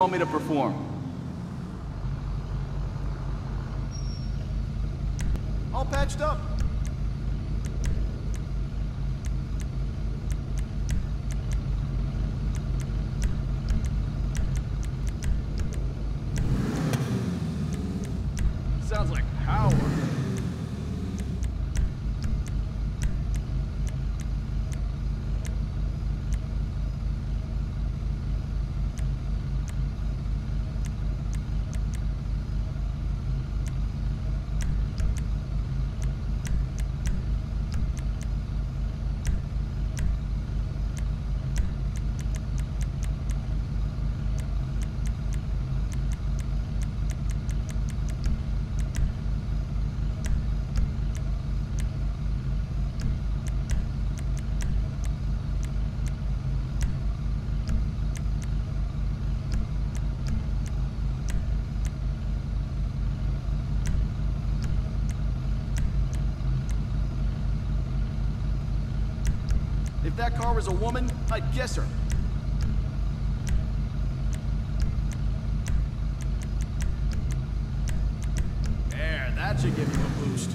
want me to perform? All patched up. Sounds like If that car was a woman, I'd guess her. There, that should give you a boost.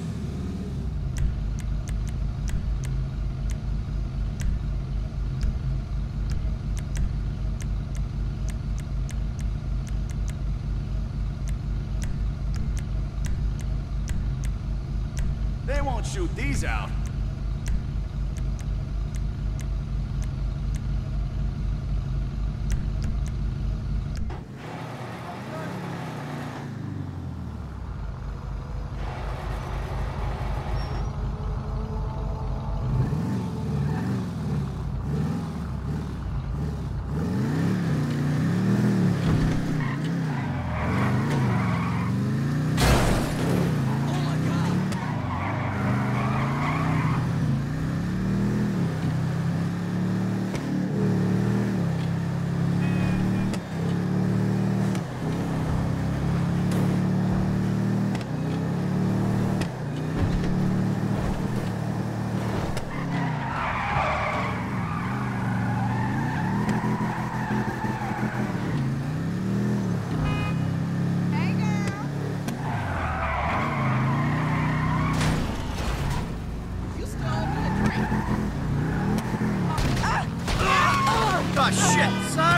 They won't shoot these out. Ah, ah, ah. Oh, shit! Sorry.